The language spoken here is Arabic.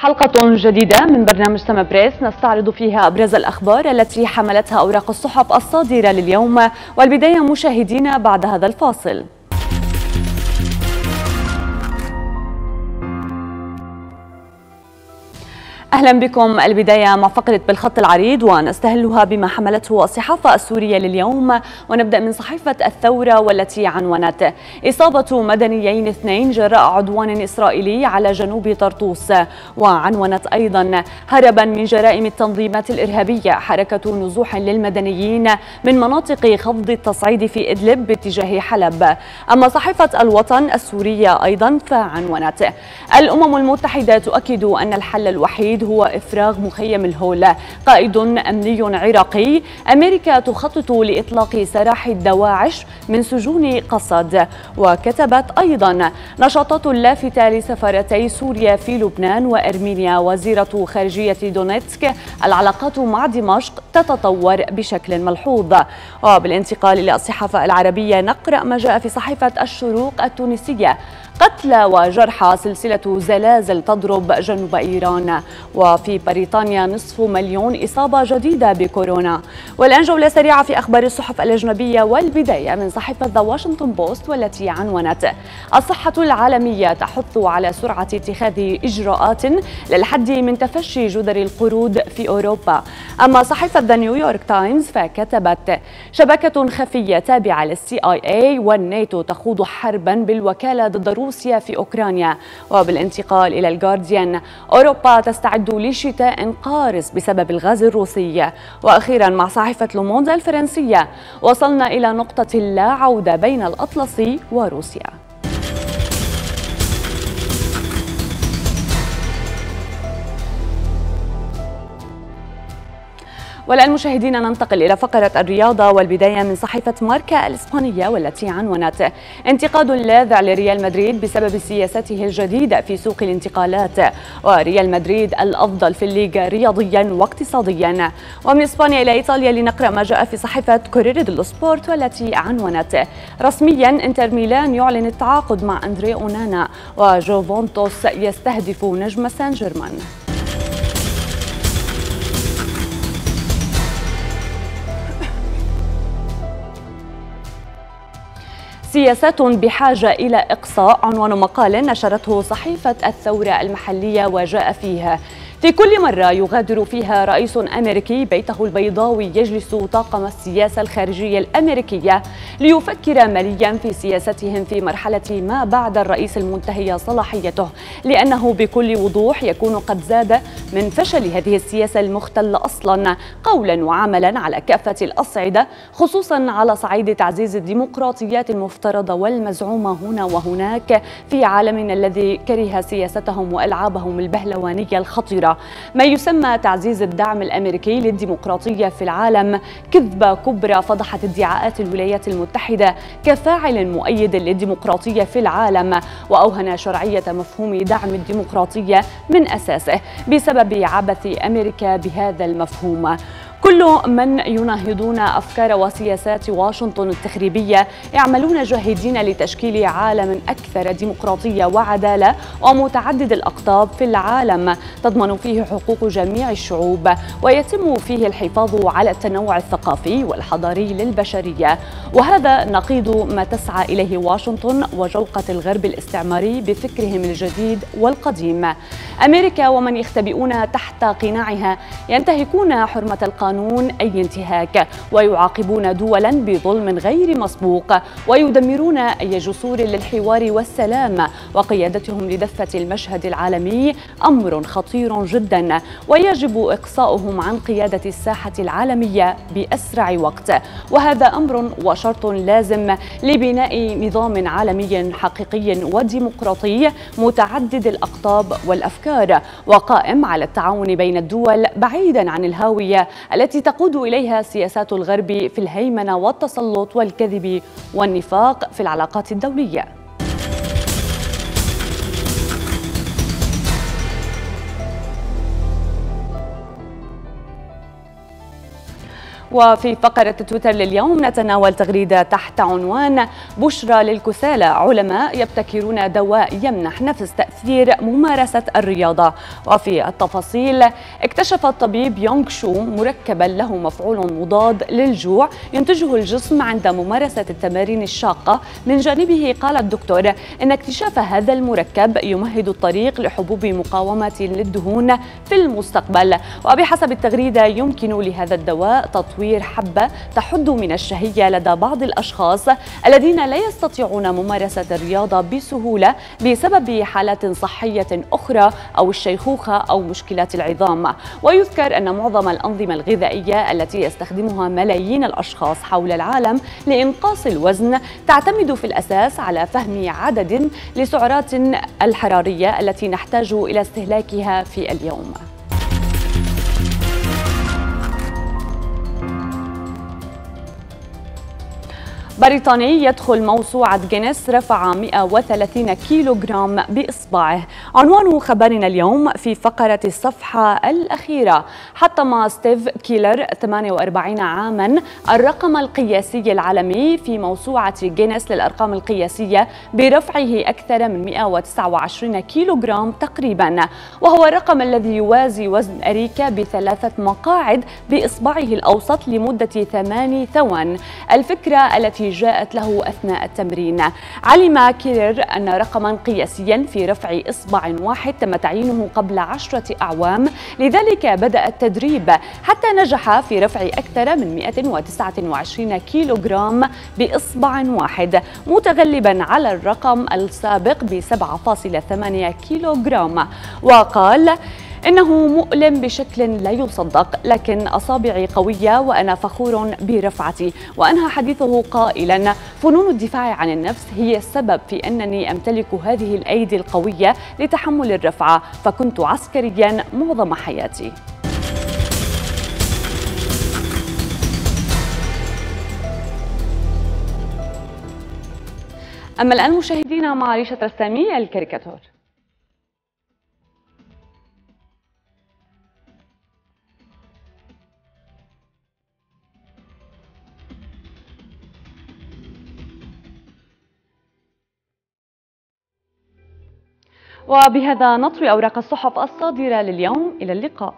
حلقة جديدة من برنامج سما بريس. نستعرض فيها أبرز الأخبار التي حملتها أوراق الصحف الصادرة لليوم والبداية مشاهدينا بعد هذا الفاصل. أهلا بكم. البداية مع فقرة بالخط العريض ونستهلها بما حملته الصحافة السورية لليوم. ونبدأ من صحيفة الثورة والتي عنونت. إصابة مدنيين اثنين جراء عدوان إسرائيلي على جنوب طرطوس. وعنونت أيضا هربا من جرائم التنظيمات الإرهابية. حركة نزوح للمدنيين من مناطق خفض التصعيد في إدلب باتجاه حلب. أما صحيفة الوطن السورية أيضا فعنونت. الأمم المتحدة تؤكد أن الحل الوحيد الجديد هو إفراغ مخيم الهول قائد أمني عراقي. أمريكا تخطط لإطلاق سراح الدواعش من سجون قصد. وكتبت أيضا نشاطات لافتة لسفارتي سوريا في لبنان وأرمينيا. وزيرة خارجية دونيتسك العلاقات مع دمشق تتطور بشكل ملحوظ. وبالانتقال إلى الصحافة العربية نقرأ ما جاء في صحيفة الشروق التونسية. قتلى وجرحى سلسلة زلازل تضرب جنوب إيران. وفي بريطانيا نصف مليون إصابة جديدة بكورونا. والآن جولة سريعة في أخبار الصحف الأجنبية والبداية من صحيفة ذا واشنطن بوست والتي عنونت. الصحة العالمية تحث على سرعة اتخاذ إجراءات للحد من تفشي جدري القرود في أوروبا. أما صحيفة ذا نيويورك تايمز فكتبت شبكة خفية تابعة للسي آي إي والناتو تخوض حربا بالوكالة ضد روسيا في أوكرانيا. وبالانتقال إلى الجارديان أوروبا تستعد لشتاء قارس بسبب الغاز الروسي. وأخيرا مع صحيفة لوموند الفرنسية وصلنا إلى نقطة لا عودة بين الأطلسي وروسيا. والآن مشاهدينا ننتقل إلى فقرة الرياضة والبداية من صحيفة ماركا الإسبانية والتي عنونت انتقاد لاذع لريال مدريد بسبب سياسته الجديدة في سوق الانتقالات. وريال مدريد الأفضل في الليغا رياضيا واقتصاديا. ومن إسبانيا إلى إيطاليا لنقرأ ما جاء في صحيفة كورير ديلو سبورت والتي عنونت. رسميا إنتر ميلان يعلن التعاقد مع أندري أونانا وجوفونتوس يستهدف نجم سان جيرمان. سياسات بحاجة إلى إقصاء عنوان مقال نشرته صحيفة الثورة المحلية وجاء فيه. في كل مرة يغادر فيها رئيس أمريكي بيته البيضاوي يجلس طاقم السياسة الخارجية الأمريكية ليفكر مليا في سياستهم في مرحلة ما بعد الرئيس المنتهية صلاحيته لأنه بكل وضوح يكون قد زاد من فشل هذه السياسة المختلة أصلا قولا وعملا على كافة الأصعدة خصوصا على صعيد تعزيز الديمقراطيات المفترضة والمزعومة هنا وهناك في عالمنا الذي كره سياستهم وألعابهم البهلوانية الخطيرة. ما يسمى تعزيز الدعم الأمريكي للديمقراطية في العالم كذبه كبرى فضحت ادعاءات الولايات المتحدة كفاعل مؤيد للديمقراطية في العالم وأوهن شرعية مفهوم دعم الديمقراطية من أساسه بسبب عبث أمريكا بهذا المفهوم. كل من يناهضون أفكار وسياسات واشنطن التخريبية يعملون جاهدين لتشكيل عالم أكثر ديمقراطية وعدالة ومتعدد الأقطاب في العالم. تضمن فيه حقوق جميع الشعوب ويتم فيه الحفاظ على التنوع الثقافي والحضاري للبشرية. وهذا نقيض ما تسعى إليه واشنطن وجوقه الغرب الاستعماري بفكرهم الجديد والقديم. أمريكا ومن يختبئون تحت قناعها ينتهكون حرمة القانون القانون أي انتهاك ويعاقبون دولا بظلم غير مسبوق ويدمرون أي جسور للحوار والسلام. وقيادتهم لدفة المشهد العالمي أمر خطير جدا ويجب إقصاؤهم عن قيادة الساحة العالمية بأسرع وقت. وهذا أمر وشرط لازم لبناء نظام عالمي حقيقي وديمقراطي متعدد الأقطاب والأفكار وقائم على التعاون بين الدول بعيدا عن الهاوية التي تقود إليها سياسات الغرب في الهيمنة والتسلط والكذب والنفاق في العلاقات الدولية. وفي فقرة تويتر لليوم نتناول تغريدة تحت عنوان بشرى للكسالى. علماء يبتكرون دواء يمنح نفس تأثير ممارسة الرياضة. وفي التفاصيل اكتشف الطبيب يونغ شو مركبا له مفعول مضاد للجوع ينتجه الجسم عند ممارسة التمارين الشاقة. من جانبه قال الدكتور إن اكتشاف هذا المركب يمهد الطريق لحبوب مقاومة للدهون في المستقبل. وبحسب التغريدة يمكن لهذا الدواء تطوير حبة تحد من الشهية لدى بعض الأشخاص الذين لا يستطيعون ممارسة الرياضة بسهولة بسبب حالات صحية أخرى أو الشيخوخة أو مشكلات العظام. ويذكر أن معظم الأنظمة الغذائية التي يستخدمها ملايين الأشخاص حول العالم لإنقاص الوزن تعتمد في الأساس على فهم عدد لسعرات الحرارية التي نحتاج إلى استهلاكها في اليوم. بريطاني يدخل موسوعة جينيس رفع 130 كيلو جرام بإصبعه. عنوان خبرنا اليوم في فقرة الصفحة الأخيرة. حطم ستيف كيلر 48 عاما الرقم القياسي العالمي في موسوعة جينيس للأرقام القياسية برفعه أكثر من 129 كيلو جرام تقريبا. وهو الرقم الذي يوازي وزن أريكة بثلاثة مقاعد بإصبعه الأوسط لمدة ثماني ثوان. الفكرة التي جاءت له أثناء التمرين. علم كيرر أن رقما قياسيا في رفع إصبع واحد تم تعيينه قبل عشرة أعوام لذلك بدأ التدريب حتى نجح في رفع أكثر من 129 كيلو جرام بإصبع واحد متغلبا على الرقم السابق ب 7.8 كيلو جرام وقال إنه مؤلم بشكل لا يصدق لكن أصابعي قوية وأنا فخور برفعتي. وأنهى حديثه قائلا فنون الدفاع عن النفس هي السبب في أنني أمتلك هذه الأيدي القوية لتحمل الرفعة فكنت عسكريا معظم حياتي. أما الآن مشاهدينا مع ريشة رسامي الكاريكاتور. وبهذا نطوي أوراق الصحف الصادرة لليوم إلى اللقاء.